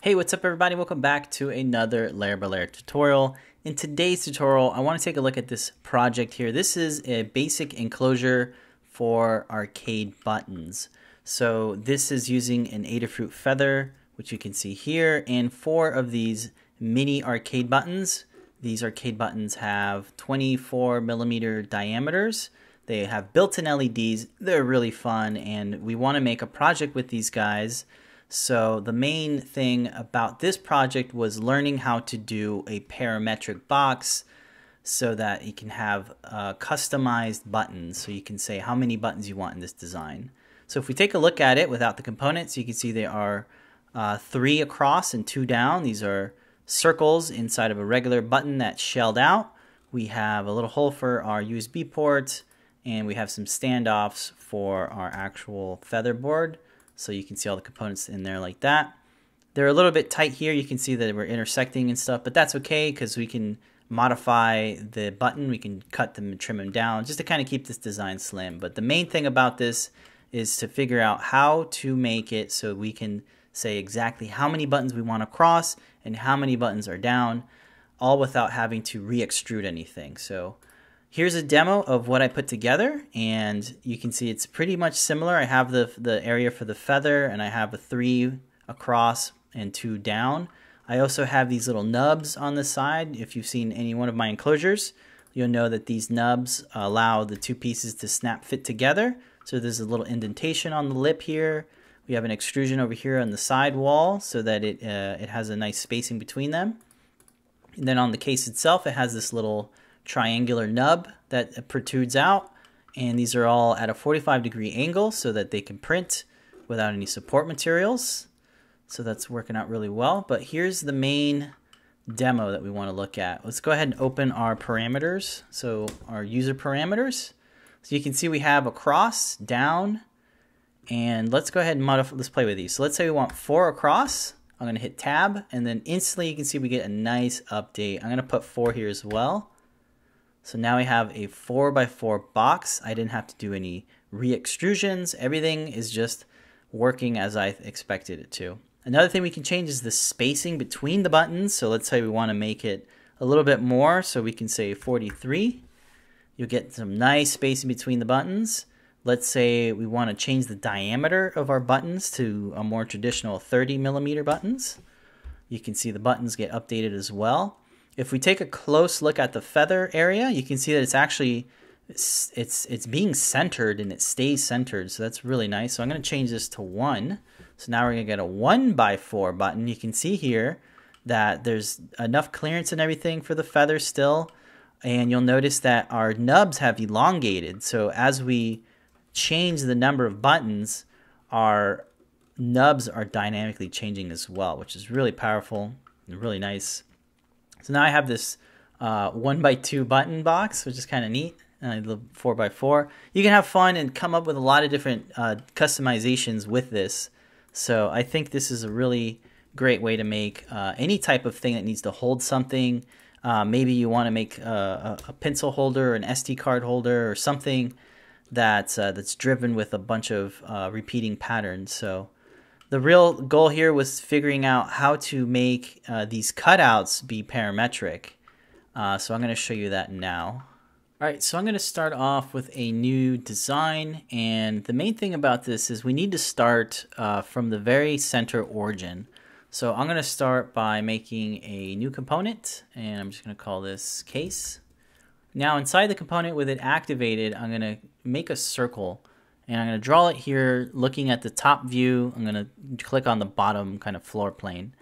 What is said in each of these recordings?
Hey, what's up everybody? Welcome back to another layer by layer tutorial. In today's tutorial, I want to take a look at this project here. This is a basic enclosure for arcade buttons. So this is using an Adafruit Feather, which you can see here, and four of these mini arcade buttons. These arcade buttons have 24 millimeter diameters. They have built-in LEDs. They're really fun, and we want to make a project with these guys so the main thing about this project was learning how to do a parametric box so that you can have uh, customized buttons. So you can say how many buttons you want in this design. So if we take a look at it without the components, you can see there are uh, three across and two down. These are circles inside of a regular button that's shelled out. We have a little hole for our USB port and we have some standoffs for our actual feather board. So you can see all the components in there like that. They're a little bit tight here. You can see that we're intersecting and stuff, but that's okay because we can modify the button. We can cut them and trim them down just to kind of keep this design slim. But the main thing about this is to figure out how to make it so we can say exactly how many buttons we want to cross and how many buttons are down, all without having to re-extrude anything. So Here's a demo of what I put together and you can see it's pretty much similar. I have the, the area for the feather and I have a three across and two down. I also have these little nubs on the side. If you've seen any one of my enclosures, you'll know that these nubs allow the two pieces to snap fit together. So there's a little indentation on the lip here. We have an extrusion over here on the side wall so that it, uh, it has a nice spacing between them. And then on the case itself, it has this little triangular nub that protrudes out. And these are all at a 45 degree angle so that they can print without any support materials. So that's working out really well. But here's the main demo that we want to look at. Let's go ahead and open our parameters. So our user parameters. So you can see we have across down and let's go ahead and modify let's play with these. So let's say we want four across. I'm going to hit tab and then instantly you can see we get a nice update. I'm going to put four here as well so now we have a 4x4 box. I didn't have to do any re-extrusions. Everything is just working as I expected it to. Another thing we can change is the spacing between the buttons. So let's say we want to make it a little bit more. So we can say 43. You'll get some nice spacing between the buttons. Let's say we want to change the diameter of our buttons to a more traditional 30 millimeter buttons. You can see the buttons get updated as well. If we take a close look at the feather area, you can see that it's actually it's it's, being centered and it stays centered. So that's really nice. So I'm going to change this to 1. So now we're going to get a 1 by 4 button. You can see here that there's enough clearance and everything for the feather still. And you'll notice that our nubs have elongated. So as we change the number of buttons, our nubs are dynamically changing as well, which is really powerful and really nice. So now I have this uh, one by two button box, which is kind of neat. Uh, the four by four. You can have fun and come up with a lot of different uh, customizations with this. So I think this is a really great way to make uh, any type of thing that needs to hold something. Uh, maybe you want to make a, a, pencil holder, an SD card holder, or something that's uh, that's driven with a bunch of uh, repeating patterns. So the real goal here was figuring out how to make uh, these cutouts be parametric. Uh, so I'm going to show you that now. All right, so I'm going to start off with a new design. And the main thing about this is we need to start uh, from the very center origin. So I'm going to start by making a new component. And I'm just going to call this case. Now inside the component with it activated, I'm going to make a circle and I'm going to draw it here looking at the top view. I'm going to click on the bottom kind of floor plane.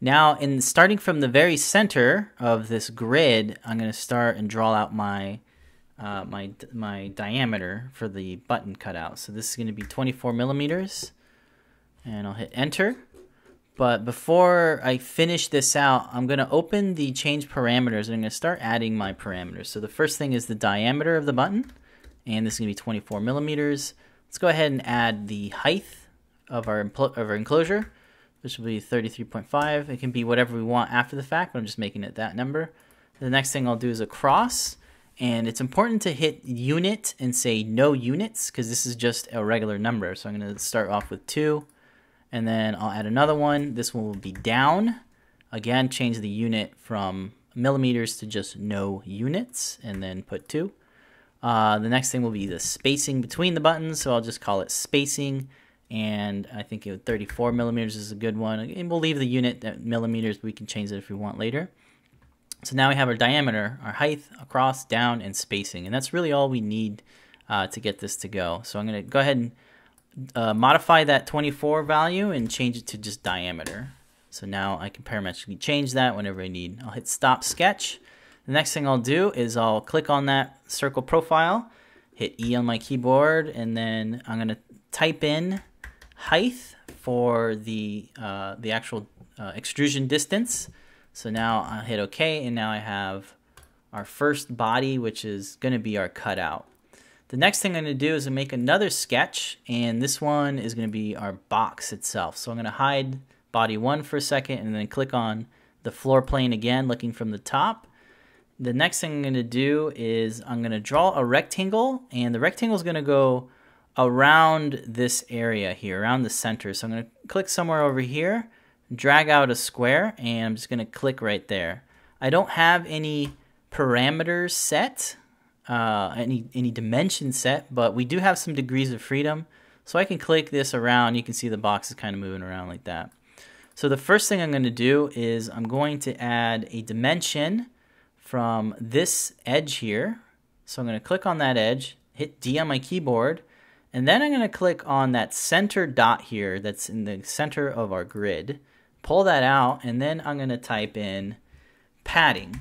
Now, in starting from the very center of this grid, I'm going to start and draw out my uh, my my diameter for the button cutout. So this is going to be 24 millimeters, and I'll hit enter. But before I finish this out, I'm going to open the change parameters and I'm going to start adding my parameters. So the first thing is the diameter of the button and this is going to be 24 millimeters. Let's go ahead and add the height of our, of our enclosure, which will be 33.5. It can be whatever we want after the fact, but I'm just making it that number. The next thing I'll do is a cross, and it's important to hit unit and say no units, because this is just a regular number. So I'm going to start off with 2, And then I'll add another one. This one will be down. Again, change the unit from millimeters to just no units and then put two. Uh, the next thing will be the spacing between the buttons. So I'll just call it spacing. And I think 34 millimeters is a good one. And we'll leave the unit at millimeters. We can change it if we want later. So now we have our diameter, our height, across, down, and spacing. And that's really all we need uh, to get this to go. So I'm going to go ahead and uh, modify that 24 value and change it to just diameter. So now I can parametrically change that whenever I need. I'll hit stop sketch. The next thing I'll do is I'll click on that circle profile, hit E on my keyboard, and then I'm going to type in height for the, uh, the actual uh, extrusion distance. So now I'll hit OK, and now I have our first body, which is going to be our cutout. The next thing I'm going to do is make another sketch, and this one is going to be our box itself. So I'm going to hide body one for a second and then click on the floor plane again looking from the top. The next thing I'm going to do is I'm going to draw a rectangle and the rectangle is going to go around this area here, around the center. So I'm going to click somewhere over here, drag out a square, and I'm just going to click right there. I don't have any parameters set, uh, any, any dimensions set, but we do have some degrees of freedom. So I can click this around. You can see the box is kind of moving around like that. So the first thing I'm going to do is I'm going to add a dimension from this edge here. So I'm going to click on that edge, hit D on my keyboard, and then I'm going to click on that center dot here that's in the center of our grid. Pull that out, and then I'm going to type in padding.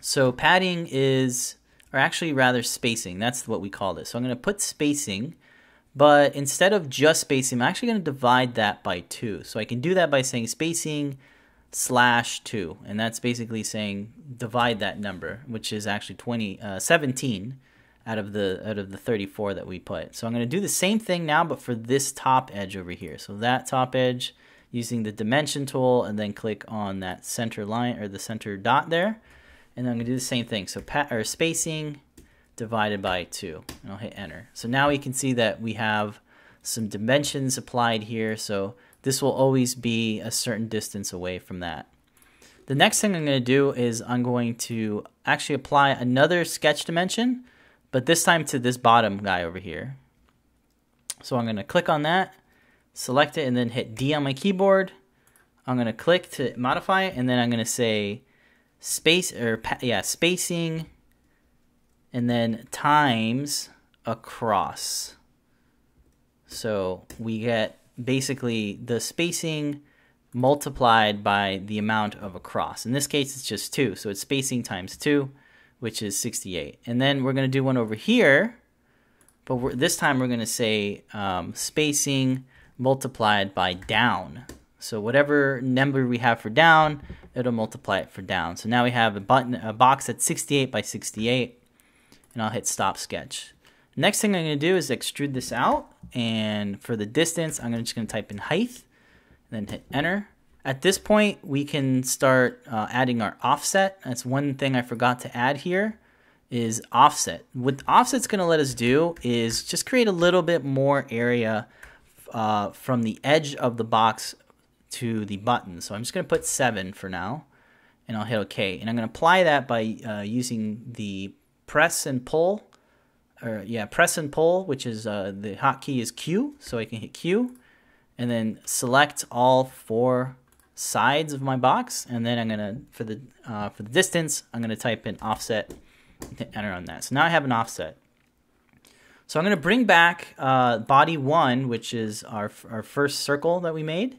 So padding is, or actually rather spacing, that's what we call this. So I'm going to put spacing but instead of just spacing, I'm actually going to divide that by 2. So I can do that by saying spacing slash 2. And that's basically saying divide that number, which is actually 20, uh, 17 out of the out of the 34 that we put. So I'm going to do the same thing now, but for this top edge over here. So that top edge using the dimension tool and then click on that center line or the center dot there. And I'm going to do the same thing. So pat or spacing divided by 2. And I'll hit enter. So now we can see that we have some dimensions applied here. So this will always be a certain distance away from that. The next thing I'm going to do is I'm going to actually apply another sketch dimension, but this time to this bottom guy over here. So I'm going to click on that, select it, and then hit D on my keyboard. I'm going to click to modify it, and then I'm going to say space or yeah spacing and then times across. So we get basically the spacing multiplied by the amount of a cross. In this case, it's just 2. So it's spacing times 2, which is 68. And then we're going to do one over here, but this time we're going to say um, spacing multiplied by down. So whatever number we have for down, it'll multiply it for down. So now we have a button, a box that's 68 by 68 and I'll hit stop sketch. Next thing I'm going to do is extrude this out and for the distance I'm just going to type in height and then hit enter. At this point we can start uh, adding our offset. That's one thing I forgot to add here is offset. What offset's going to let us do is just create a little bit more area uh, from the edge of the box to the button. So I'm just going to put 7 for now and I'll hit OK. And I'm going to apply that by uh, using the press and pull, or yeah, press and pull, which is uh, the hotkey is Q, so I can hit Q, and then select all four sides of my box, and then I'm gonna for the uh, for the distance, I'm gonna type in offset, enter on that. So now I have an offset. So I'm gonna bring back uh, body one, which is our our first circle that we made.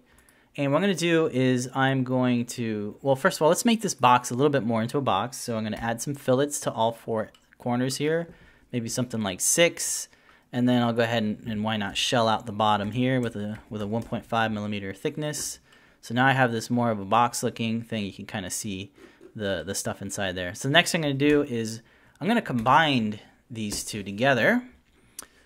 And what I'm going to do is I'm going to, well, first of all, let's make this box a little bit more into a box. So I'm going to add some fillets to all four corners here, maybe something like six. And then I'll go ahead and, and why not shell out the bottom here with a, with a 1.5 millimeter thickness. So now I have this more of a box looking thing. You can kind of see the, the stuff inside there. So the next thing I'm going to do is I'm going to combine these two together.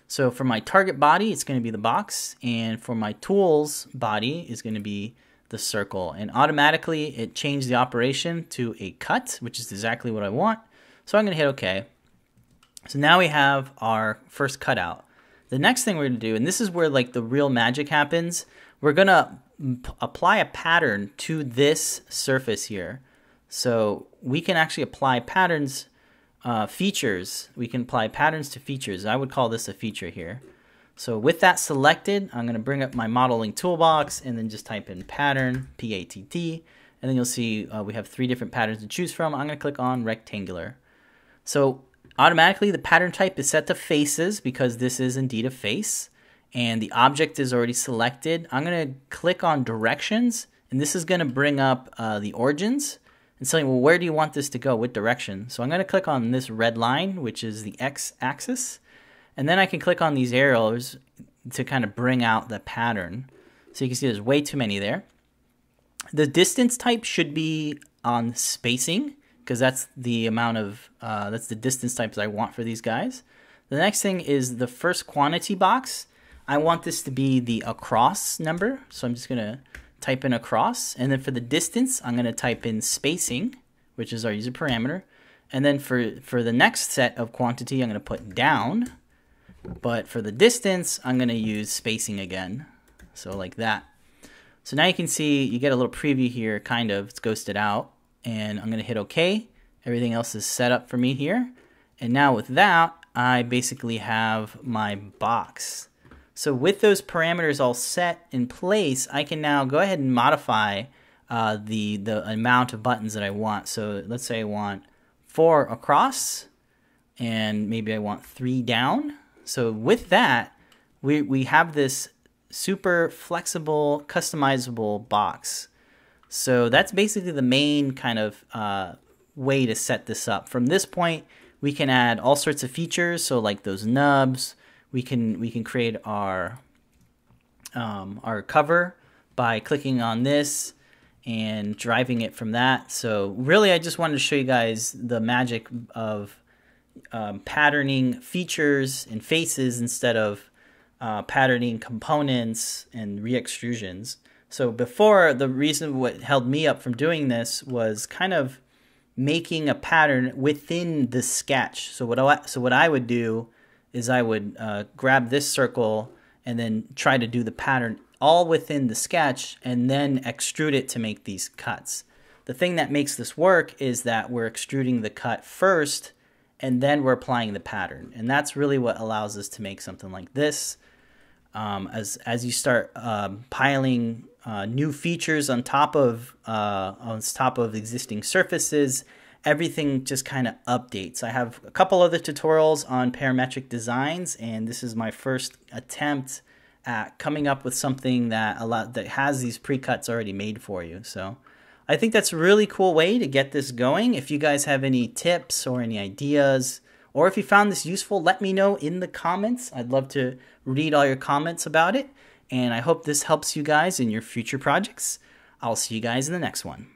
So for my target body, it's going to be the box, and for my tools body is going to be the circle. And automatically it changed the operation to a cut, which is exactly what I want. So I'm going to hit OK. So now we have our first cutout. The next thing we're going to do, and this is where like the real magic happens, we're going to apply a pattern to this surface here. So we can actually apply patterns, uh, features. We can apply patterns to features. I would call this a feature here. So with that selected, I'm going to bring up my modeling toolbox and then just type in pattern, P-A-T-T, and then you'll see uh, we have three different patterns to choose from. I'm going to click on rectangular. So automatically the pattern type is set to faces because this is indeed a face and the object is already selected. I'm going to click on directions and this is going to bring up uh, the origins and saying, well, where do you want this to go? What direction? So I'm going to click on this red line, which is the X axis. And then I can click on these arrows to kind of bring out the pattern. So you can see there's way too many there. The distance type should be on spacing because that's the amount of, uh, that's the distance types I want for these guys. The next thing is the first quantity box. I want this to be the across number. So I'm just going to type in across. And then for the distance, I'm going to type in spacing, which is our user parameter. And then for, for the next set of quantity, I'm going to put down. But for the distance, I'm going to use spacing again. So like that. So now you can see, you get a little preview here, kind of. It's ghosted out. And I'm going to hit OK. Everything else is set up for me here. And now with that, I basically have my box. So with those parameters all set in place, I can now go ahead and modify uh, the, the amount of buttons that I want. So let's say I want four across and maybe I want three down. So with that, we, we have this super flexible, customizable box. So that's basically the main kind of uh, way to set this up. From this point, we can add all sorts of features. So like those nubs, we can we can create our um, our cover by clicking on this and driving it from that. So really, I just wanted to show you guys the magic of um, patterning features and faces instead of uh, patterning components and re-extrusions. So before, the reason what held me up from doing this was kind of making a pattern within the sketch. So what I, so what I would do is I would uh, grab this circle and then try to do the pattern all within the sketch and then extrude it to make these cuts. The thing that makes this work is that we're extruding the cut first and then we're applying the pattern. And that's really what allows us to make something like this. Um, as, as you start um, piling uh, new features on top of uh, on top of existing surfaces, everything just kind of updates. I have a couple other tutorials on parametric designs, and this is my first attempt at coming up with something that a lot that has these pre-cuts already made for you. So I think that's a really cool way to get this going. If you guys have any tips or any ideas, or if you found this useful, let me know in the comments. I'd love to read all your comments about it. And I hope this helps you guys in your future projects. I'll see you guys in the next one.